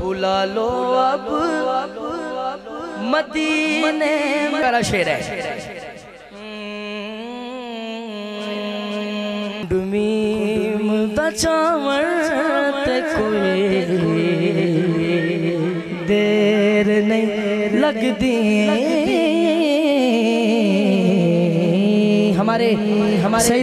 बुला लो अब मदीने मेरा शेर है। हम्म। डुमीम बचावर कोई देर नहीं लगती। हमारे हमारे